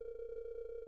you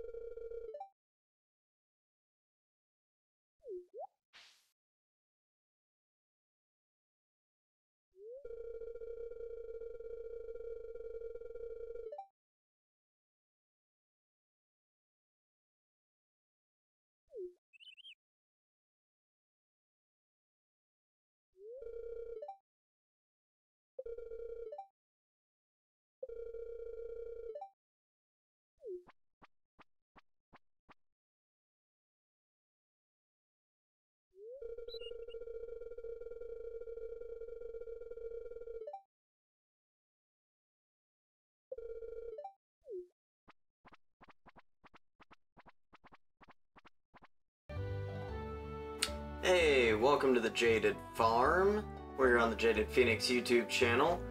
Hey, welcome to the Jaded Farm. We're here on the Jaded Phoenix YouTube channel.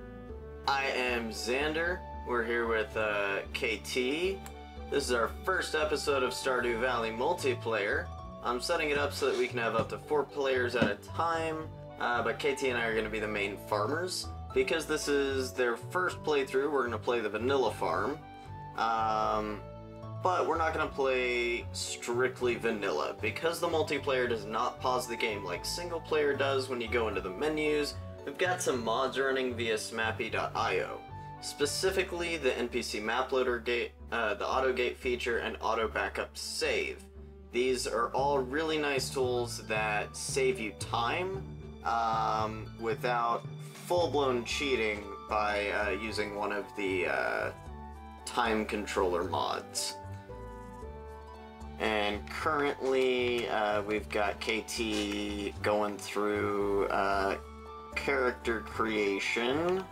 I am Zander. We're here with uh, KT. This is our first episode of Stardew Valley multiplayer. I'm setting it up so that we can have up to four players at a time, uh, but KT and I are going to be the main farmers. Because this is their first playthrough, we're going to play the vanilla farm. Um, but we're not going to play strictly vanilla because the multiplayer does not pause the game like single player does when you go into the menus. We've got some mods running via smapi.io. Specifically, the NPC map loader gate, uh, the auto gate feature, and auto backup save. These are all really nice tools that save you time um, without full-blown cheating by uh, using one of the uh, time controller mods. And currently, uh, we've got KT going through uh, character creation.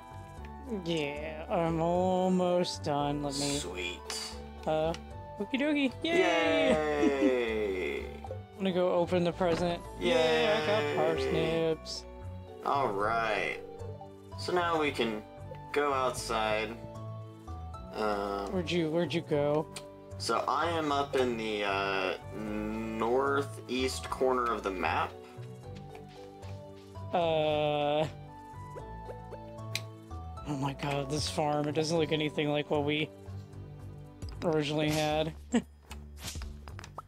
Yeah, I'm almost done. Let me. Sweet. Uh, okie dokie. Yay! Yay! I'm gonna go open the present. Yay! I got parsnips. All right. So now we can go outside. Um, Where'd you Where'd you go? so I am up in the uh, northeast corner of the map. Uh. Oh my god, this farm. It doesn't look anything like what we originally had.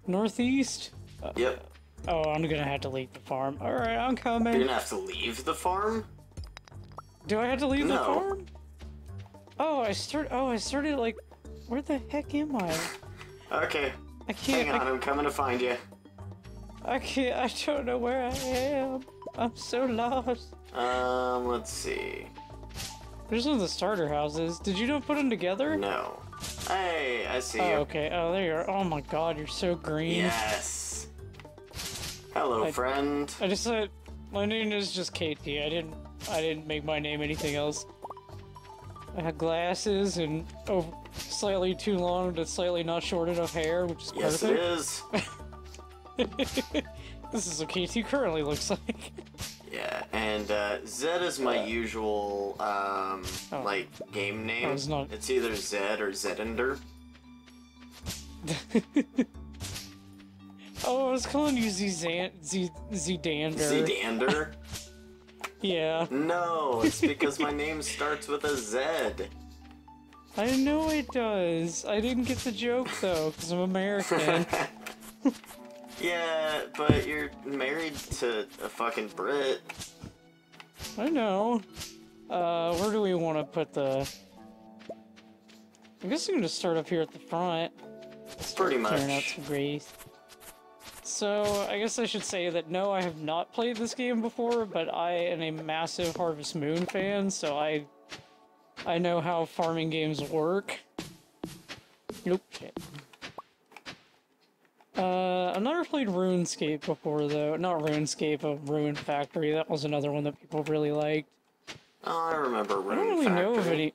Northeast? Yep. Oh, I'm gonna have to leave the farm. Alright, I'm coming. You're gonna have to leave the farm. Do I have to leave the No. farm? Oh, I start. Oh, I started like. Where the heck am I? Okay. I can't. Hang on, I'm coming to find you. I, I can't. I don't know where I am. I'm so lost. Um, let's see. There's one of the starter houses. Did you not put them together? No. Hey, I see Oh, you. okay. Oh, there you are. Oh my God, you're so green. Yes. Hello, I- friend. I just said my name is just KT. I didn't. I didn't make my name anything else. I had glasses and oh, slightly too long but slightly not short enough hair, which is Yes, it perfect. is. this is what KT currently looks like. Yeah, and uh, Zed is my usual um, Oh. like game name. Oh, it's not- It's either Zed or Zedender. oh, I was calling you Zan Z Zidander. Zedander. Yeah, no, it's because my name starts with a Z. I know it does. I didn't get the joke though, because I'm American. yeah, but you're married to a fucking Brit. I know. Uh, where do we want to put the? I guess I'm gonna start up here at the front. It's pretty Clearing out much. some grease. So I guess I should say that no, I have not played this game before, but I am a massive Harvest Moon fan, so I I know how farming games work. Nope. Uh, I've never played RuneScape before though. Not RuneScape, a Rune Factory. That was another one that people really liked. Oh, I remember Rune I don't really know of any.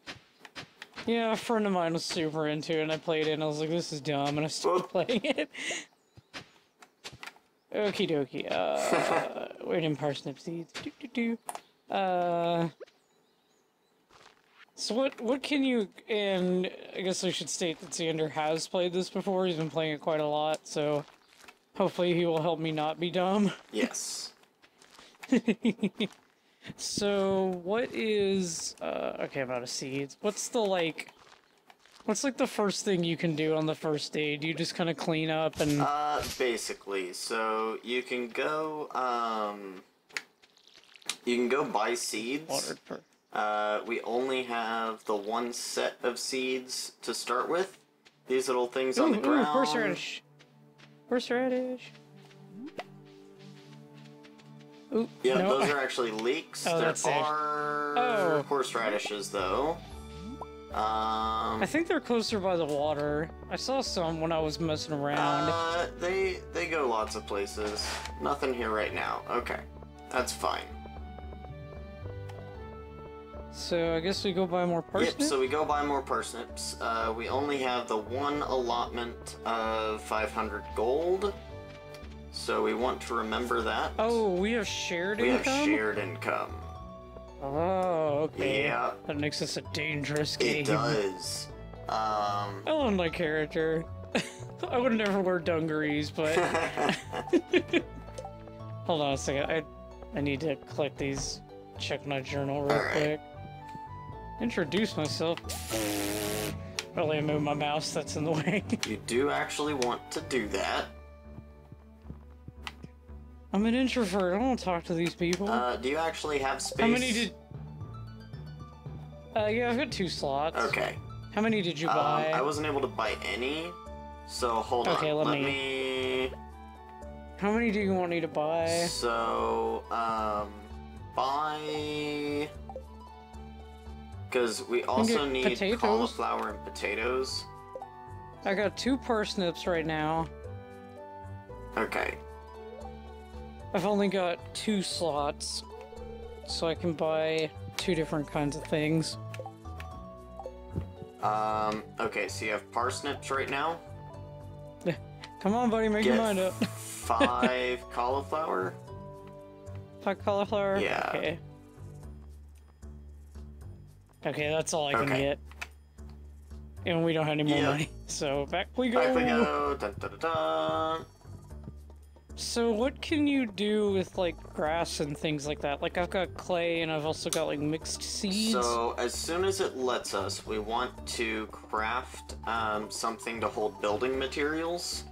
Yeah, a friend of mine was super into it, and I played it, and I was like, "This is dumb," and I stopped playing it. Okie dokie. Uh, where did parsnip seeds? Do do do. Uh. So what? What can you? And I guess I should state that Zander has played this before. He's been playing it quite a lot, so hopefully he will help me not be dumb. Yes. so what is uh okay I'm out of seeds. What's the like What's like the first thing you can do on the first day? Do you just kind of clean up and Uh, basically, so you can go, um, you can go buy seeds. water? Per- Uh, we only have the one set of seeds to start with. These little things on ooh, the ooh, ground. horseradish. Horseradish. Ooh, Yeah, no. those are actually leeks. Oh, there that's are Oh. horseradishes though. Um, I think they're closer by the water. I saw some when I was messing around. uh, they they go lots of places. Nothing here right now. Okay, that's fine. So I guess we go buy more parsnips. Yep. So we go buy more parsnips. Uh, we only have the one allotment of 500 gold. So we want to remember that. oh, we have shared we income. We have shared income. Oh, okay. Yeah. That makes this a dangerous game. It does. Um. I love my character. I would never wear dungarees, but hold on a second. I I need to click these. Check my journal real quick. Introduce myself. Really, move my mouse. That's in the way. you do actually want to do that. I'm an introvert. I don't want to talk to these people. Uh, do you actually have space? How many did? Uh, yeah, I've got two slots. Okay. How many did you Um, buy? I wasn't able to buy any, so hold Okay, on. Okay, let me... How many do you want me to buy? So, um, buy. Because we also need potatoes. cauliflower and potatoes. I got two parsnips right now. Okay. I've only got two slots, so I can buy two different kinds of things. Um, okay, so you have parsnips right now. Come on, buddy, make your mind up. five cauliflower. Five cauliflower? Yeah. Okay. Okay, that's all I can get. And we don't have any more Yeah. money. So back we go. Back we go. Dun, dun, dun. So what can you do with like grass and things like that? Like I've got clay and I've also got like mixed seeds. So as soon as it lets us, we want to craft um, something to hold building materials.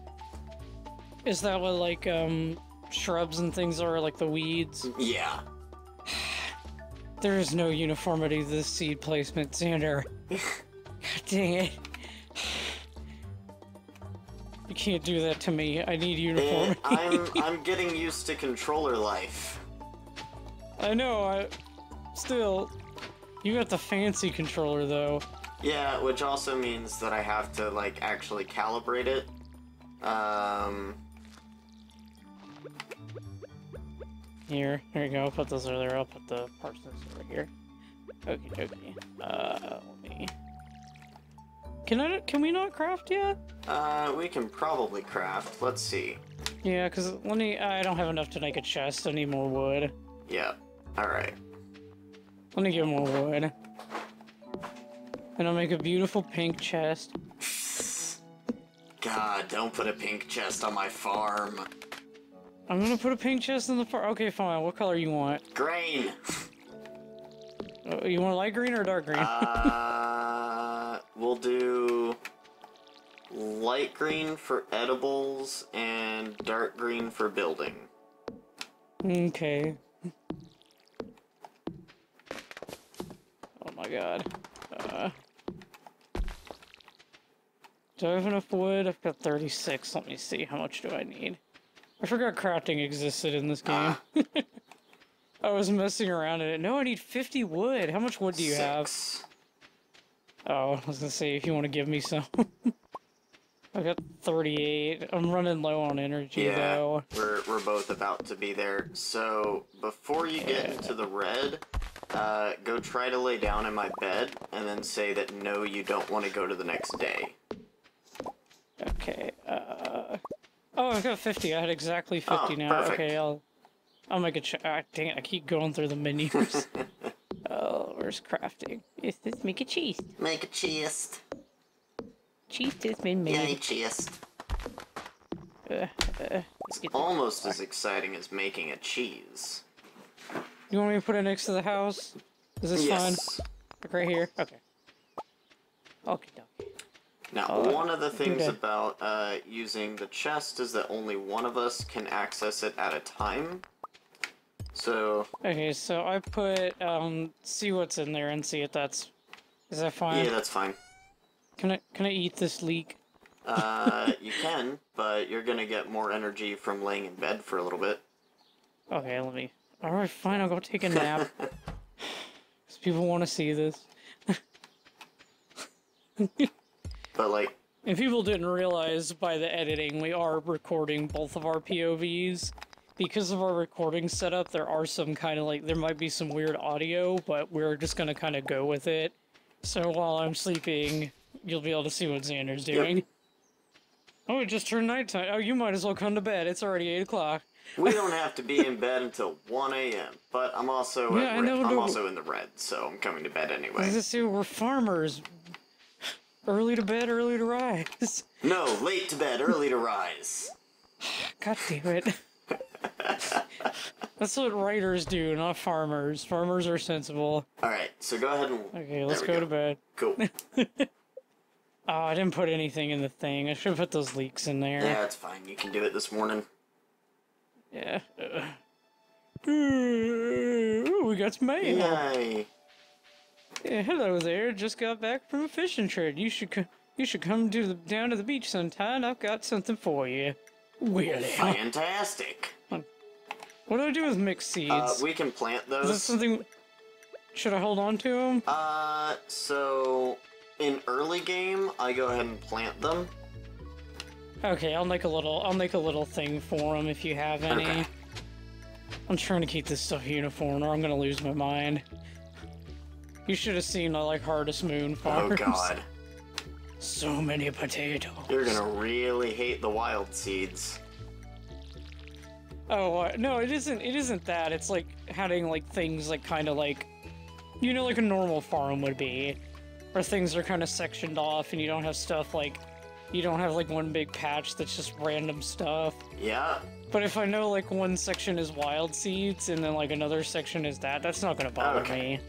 Is that what like um shrubs and things are like the weeds? Yeah. There is no uniformity to this seed placement, Zander. God dang it. You can't do that to me. I need uniformity. I'm I'm getting used to controller life. I know, I still you got the fancy controller though. Yeah, which also means that I have to like actually calibrate it. Um, Here, here you go. Put those over there. I'll put the parsnips over here. Okie dokie. Uh, let me. Can I? Can we not craft yet? uh, we can probably craft. Let's see. Yeah, cause let me. I don't have enough to make a chest. I need more wood. Yeah. All right. Let me get more wood. And I'll make a beautiful pink chest. God, don't put a pink chest on my farm. I'm gonna put a pink chest in the far. Okay, fine. What color you want? Green. Uh, you want light green or dark green? Uh, we'll do light green for edibles and dark green for building. Okay. Oh my god. Uh, do I have enough wood? I've got 36. Let me see. How much do I need? I forgot crafting existed in this game. Ah. I was messing around in it. No, I need 50 wood. How much wood do you have? Oh, I was gonna say if you want to give me some. I got 38. I'm running low on energy Yeah, though. we're we're both about to be there. So before you get into the red, uh, go try to lay down in my bed, and then say that no, you don't want to go to the next day. Okay. Uh. Oh, I've got 50. I had exactly 50 Oh, now. perfect. Okay, I'll. I'll make a check. Ah, dang it! I keep going through the menus. oh, where's crafting? Is this make a cheese? Make a chest. Cheese has been Yay, made. chest. Uh, uh, get the- Almost as exciting as making a cheese. You want me to put it next to the house? Is this fine? Yes. Like right here? Okay. Okay, dokie. Now, Uh, one of the things okay. about uh, using the chest is that only one of us can access it at a time. So, Okay, so I put um see what's in there and see if that's is that fine? yeah, that's fine. Can I can I eat this leek? Uh, you can, but you're gonna get more energy from laying in bed for a little bit. Okay, let me. All right, fine. I'll go take a nap. Cause people want to see this. But like, And people didn't realize by the editing we are recording both of our POVs. Because of our recording setup, there are some kind of like there might be some weird audio, but we're just gonna kind of go with it. So while I'm sleeping, you'll be able to see what Zander's doing. Oh, it just turned nighttime. Oh, you might as well come to bed. It's already eight o'clock. we don't have to be in bed until 1 a.m. But I'm also Yeah, I know, I'm also in the red, so I'm coming to bed anyway. This we're farmers? Early to bed, early to rise. No, late to bed, early to rise. God damn it. That's what writers do, not farmers. Farmers are sensible. All right, so go ahead and. Okay, let's we go, to bed. Cool. Oh, I didn't put anything in the thing. I should have put those leaks in there. Yeah, it's fine. You can do it this morning. Yeah. Ooh, we got some mail. Yay! Yeah, hello there. Just got back from a fishing trip. You should you should come to the down to the beach sometime. I've got something for you. Really? Fantastic. What do I do with mixed seeds? Uh, we can plant those. Is that something? Should I hold on to them? Uh, so in early game, I go ahead and plant them. Okay, I'll make a little. I'll make a little thing for them if you have any. Okay. I'm trying to keep this stuff uniform, or I'm gonna lose my mind. You should have seen the like Harvest Moon farm. Oh farms. god. So many potatoes. You're gonna really hate the wild seeds. Oh uh, no, it isn't. It isn't that. It's like having like things like kind of like, you know, like a normal farm would be, where things are kind of sectioned off, and you don't have stuff like, you don't have like one big patch that's just random stuff. Yeah. But if I know like one section is wild seeds and then like another section is that, that's not gonna bother Okay. me.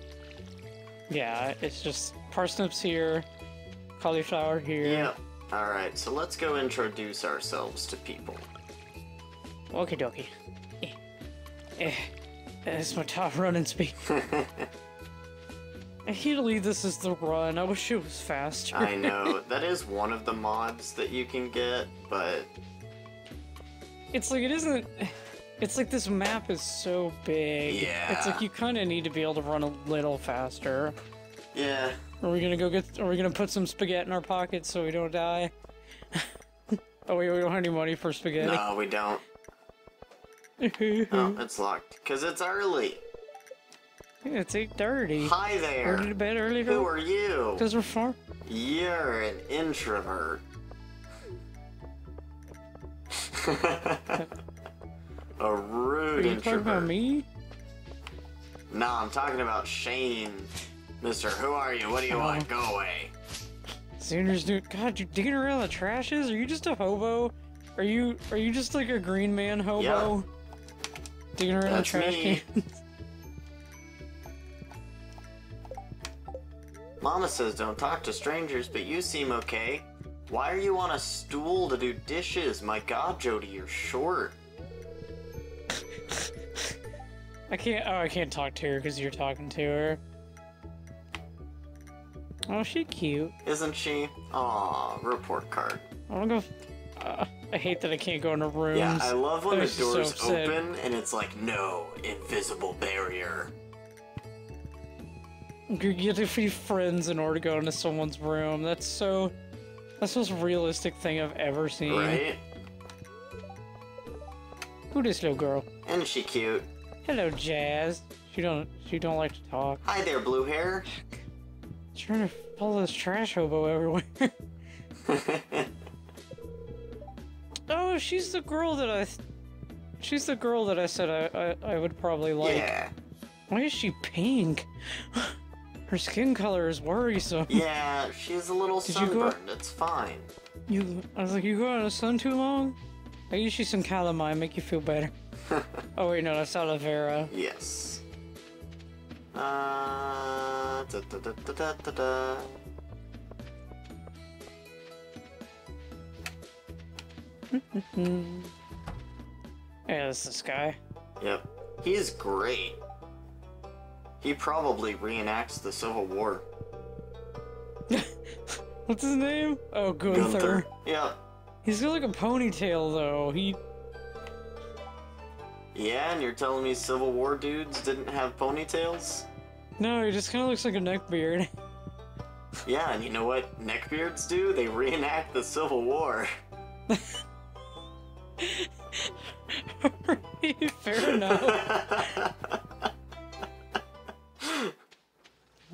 Yeah, it's just parsnips here, cauliflower here. Yep. Alright, so let's go introduce ourselves to people. Okie dokie. Eh. Eh. That's my top running speed. I hate to leave this as the run. I wish it was faster. I know, that is one of the mods that you can get, but It's like it isn't. It's like this map is so big. Yeah. It's like you kind of need to be able to run a little faster. yeah. Are we gonna go get? Are we gonna put some spaghetti in our pockets so we don't die? oh wait, we don't have any money for spaghetti. No, we don't. Oh, it's locked. Because it's early. it's eight thirty. Hi there. Early to bed, early Who are you? Because we're far. You're an introvert. A rude Are you talking introvert. about me? No, I'm talking about Shane. Mister, who are you? What do you want? Go away. Sooners, dude. God, you digging around the trashes? Are you just a hobo? Are you? Are you just like a green man hobo? Yeah. Digging around That's the trash me. cans? Mama says don't talk to strangers, but you seem okay. Why are you on a stool to do dishes? My god, Jodi, you're short. I can't. Oh, I can't talk to her because you're talking to her. Oh, she cute. Isn't she? Aw, report card. I wanna go. Uh, I hate that I can't go into rooms. Yeah, I love when I the was so doors open and it's like, no, invisible barrier. You get to be friends in order to go into someone's room. That's so. That's the most realistic thing I've ever seen. Right? Who this little girl? Isn't she cute? Hello, Jas. She don't. She don't like to talk. Hi there, blue hair. Trying to follow this trash hobo everywhere. oh, she's the girl that I. th- She's the girl that I said I, I, I would probably like. yeah. Why is she pink? Her skin color is worrisome. Yeah, she's a little Did sunburned. It's fine. You, I was like, you go out in the sun too long? I use you some calamine, make you feel better. oh wait, no, that's aloe vera. Yes. Uh, da, da, da, da, da, da, da. Yeah, this is this guy. Yep. He is great. He probably reenacts the Civil War. What's his name? Oh, Gunther. Yep. He's got like a ponytail though. He Yeah, and you're telling me Civil War dudes didn't have ponytails? no, he just kind of looks like a neckbeard. Yeah, and you know what neckbeards do? They reenact the Civil War. Fair enough.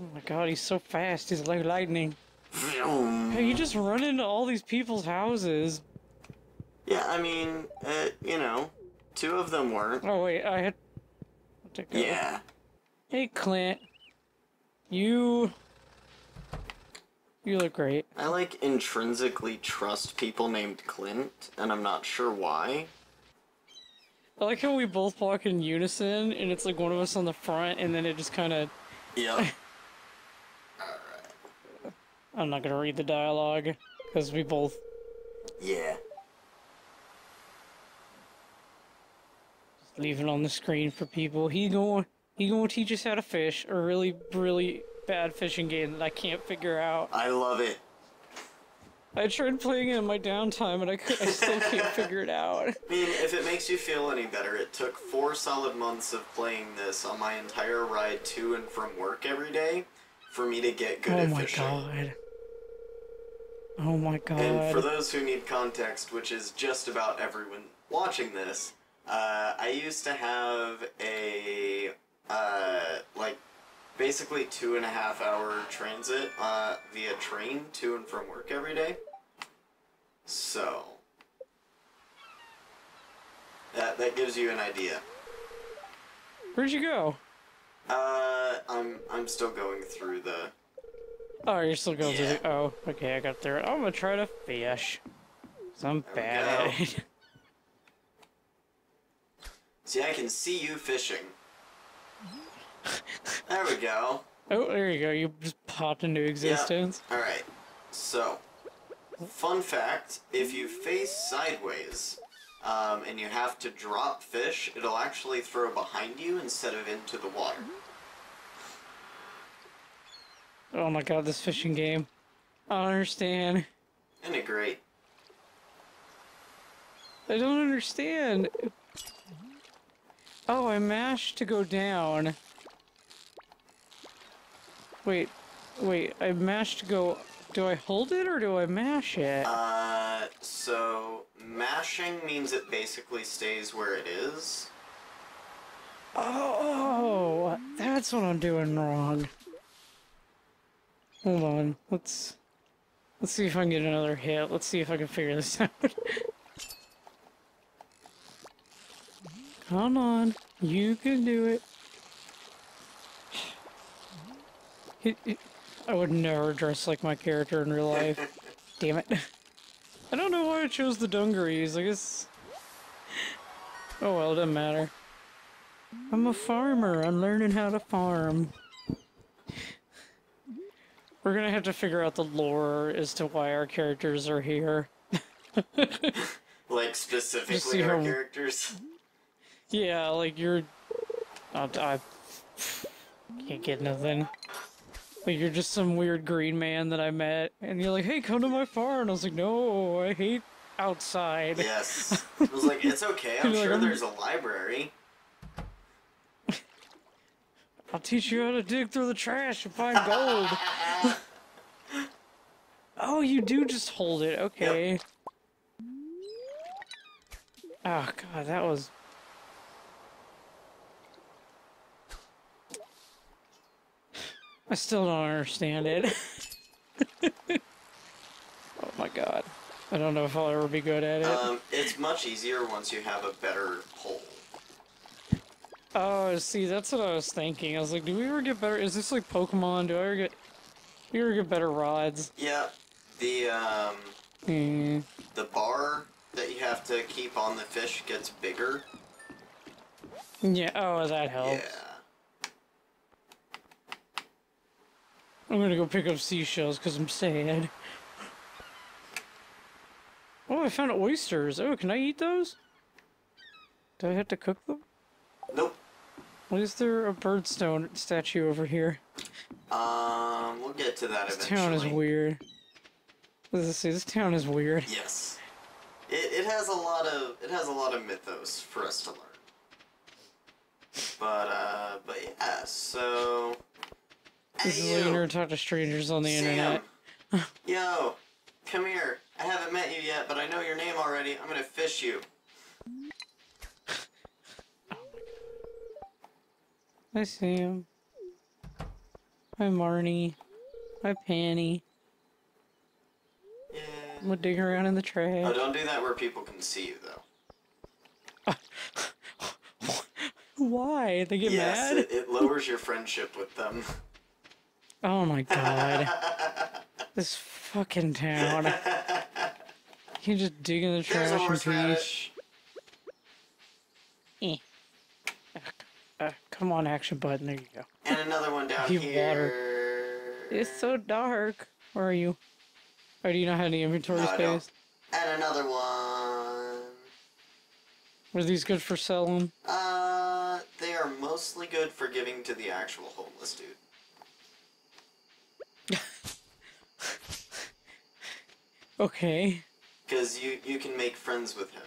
Oh my god, he's so fast. He's like lightning. Hey, you just run into all these people's houses. yeah, I mean, uh, you know, two of them weren't. Oh wait, I had. I'll take. Yeah. Hey, Clint. You. You look great. I like intrinsically trust people named Clint, and I'm not sure why. I like how we both walk in unison, and it's like one of us on the front, and then it just kind of. Yep. I'm not gonna read the dialogue because we both. yeah. leave it on the screen for people. He going he going to teach us how to fish a really really bad fishing game that I can't figure out. I love it. I tried playing it in my downtime and I could, I still can't figure it out. I mean, if it makes you feel any better, it took four solid months of playing this on my entire ride to and from work every day for me to get good Oh at my fishing. god. Oh my god. And for those who need context, which is just about everyone watching this, uh, I used to have a uh, like basically two and a half hour transit uh, via train to and from work every day. So that that gives you an idea. Where'd you go? Uh, I'm I'm still going through the. Oh, you're still going Yeah. to the. Oh, okay, I got through it. I'm gonna try to fish. 'Cause I'm There bad go. at it. See, I can see you fishing. There we go. Oh, there you go. You just popped into existence. Yeah. Alright, so, fun fact if you face sideways um, and you have to drop fish, it'll actually throw behind you instead of into the water. Oh my god, this fishing game. I don't understand. Isn't it great? I don't understand. Oh, I mashed to go down. Wait, wait, I mashed to go. Do I hold it or do I mash it? Uh, so, mashing means it basically stays where it is. Oh, that's what I'm doing wrong. Hold on, let's let's see if I can get another hit. Let's see if I can figure this out. Come on, you can do it. He- he- I would never dress like my character in real life. Damn it. I don't know why I chose the dungarees. I guess. Oh well, it doesn't matter. I'm a farmer. I'm learning how to farm. We're gonna have to figure out the lore as to why our characters are here. Like, specifically our characters. Yeah, like you're. I, I can't get nothing. Like you're just some weird green man that I met, and you're like, "Hey, come to my farm." And I was like, "No, I hate outside." Yes. I was like, it's okay, I'm like, sure I'm- there's a library. I'll teach you how to dig through the trash and find gold. oh, you do just hold it. Okay. Oh god, that was. I still don't understand it. oh my god. I don't know if I'll ever be good at it. Um, it's much easier once you have a better pole. Oh, see, that's what I was thinking. I was like, do we ever get better? Is this like Pokemon? Do I ever get, do we ever get better rods? Yeah, the um, Hmm. the bar that you have to keep on the fish gets bigger. Yeah. Oh, that helps. Yeah. I'm gonna go pick up seashells because I'm sad. Oh, I found oysters. Oh, can I eat those? Do I have to cook them? Nope. Why is there a birdstone statue over here? Um, we'll get to that This eventually. town is weird. It say? This town is weird. Yes. It, it has a lot of it has a lot of mythos for us to learn. But uh but yeah, so This is Hey, you, never talk to strangers on the Sam. internet. Yo, come here. I haven't met you yet, but I know your name already. I'm gonna fish you. Hi, Sam. Hi, Marnie. Hi, Penny. Yeah. I'm gonna dig around in the trash. Oh, don't do that where people can see you though. Why? They get yes, mad? it, it lowers your friendship with them. Oh my god. this fucking town. You can just dig in the trash peace. Eh. Come on, action button. There you go. And another one down Give here. water. It's so dark. Where are you? Oh, do you not have any inventory No, I don't. space? And another one. Were these good for selling? Uh, they are mostly good for giving to the actual homeless dude. Okay. Because you, you can make friends with him.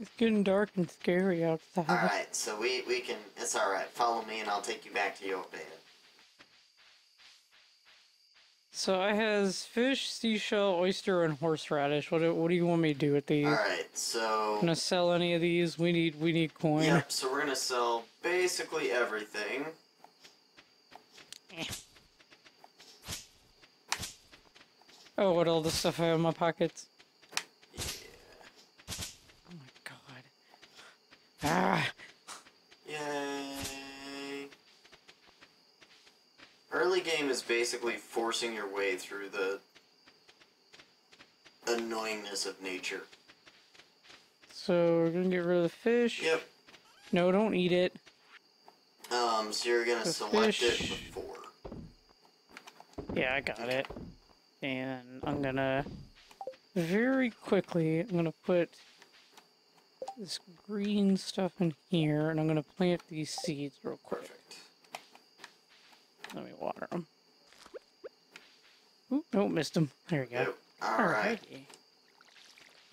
It's getting dark and scary outside. Alright, so we, we can. It's alright. Follow me and I'll take you back to your bed. So I has fish, seashell, oyster, and horseradish. What do, what do you want me to do with these? Alright, so. Gonna sell any of these? We need we need coin. Yep, so we're gonna sell basically everything. Oh, what all the stuff I have in my pockets? Yeah. Oh my god. Ah, Yay. Early game is basically forcing your way through the annoyingness of nature. so we're gonna get rid of the fish. Yep. No, don't eat it. Um, so you're gonna The select it fish. before. Yeah, I got it. And I'm gonna very quickly. I'm gonna put this green stuff in here, and I'm gonna plant these seeds real quick. Perfect. Let me water them. Oop, nope, oh, missed them. There we go. Yep. Alright. Alrighty.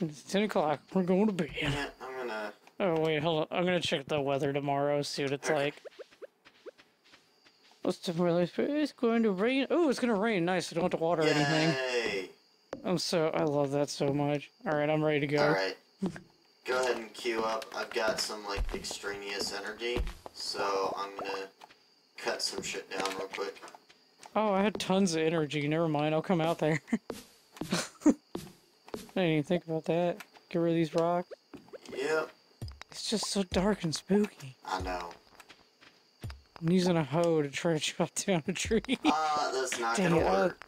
It's 10 o'clock. We're going to bed. Yeah, I'm gonna. Oh, wait, hold on. I'm going to check the weather tomorrow, see what it's Okay. like. What's the weather? It's going to rain. Oh, it's going to rain. Nice. I don't have to water anything. Yay! I'm so. I love that so much. Alright, I'm ready to go. Alright. Go ahead and queue up. I've got some, like, extraneous energy, so I'm gonna cut some shit down real quick. Oh, I had tons of energy. Never mind. I'll come out there. I didn't even think about that. Get rid of these rocks. Yep, It's just so dark and spooky. I know. I'm using a hoe to try to chop down a tree. Uh, that's not Dang gonna it, work.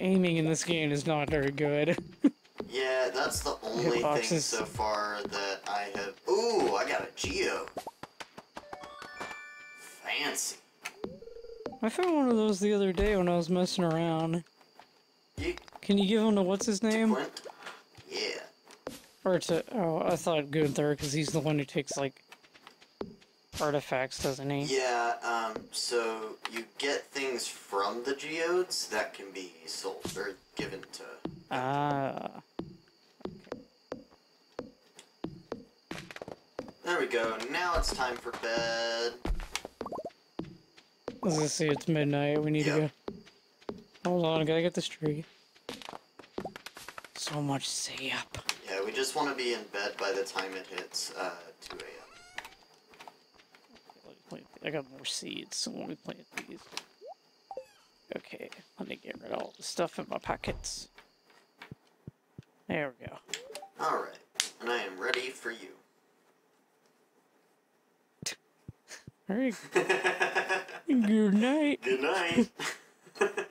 Aiming in this game is not very good. Yeah, that's the only thing so far that I have. Ooh, I got a Geo. Fancy. I found one of those the other day when I was messing around. You, Can you give him to what's his name? Yeah. Or to oh, I thought Gunther because he's the one who takes like artifacts, doesn't he? Yeah, um, so you get things from the geodes that can be sold or given to. Ah, There we go. Now it's time for bed. Let's just see. It's midnight. We need Yep. to go. Hold on, I gotta get this tree. So much sap. Yeah, we just want to be in bed by the time it hits uh, 2 a.m. Let me plant- I got more seeds, so let me plant these. Okay, let me get rid of all the stuff in my pockets. There we go. Alright, and I am ready for you. All right. Good night. Good night.